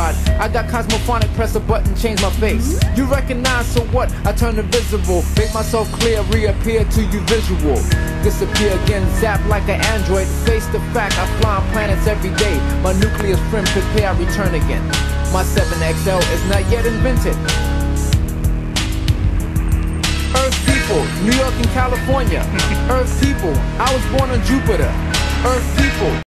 I got cosmophonic, press a button, change my face. You recognize, so what? I turn invisible, make myself clear, reappear to you visual. Disappear again, zap like an android. Face the fact, I fly on planets every day. My nucleus friend, prepare, I return again. My 7XL is not yet invented. Earth people, New York and California. Earth people, I was born on Jupiter. Earth people.